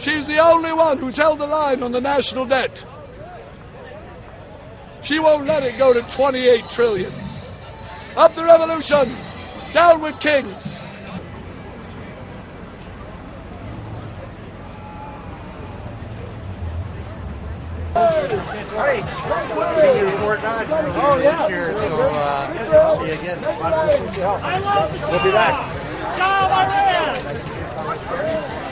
She's the only one who's held the line on the national debt. She won't let it go to 28 trillion. Up the revolution, down with kings. Hey, see you report on. Oh, yeah. Here, so, uh, see you again. I love the We'll be back. Go, Iran!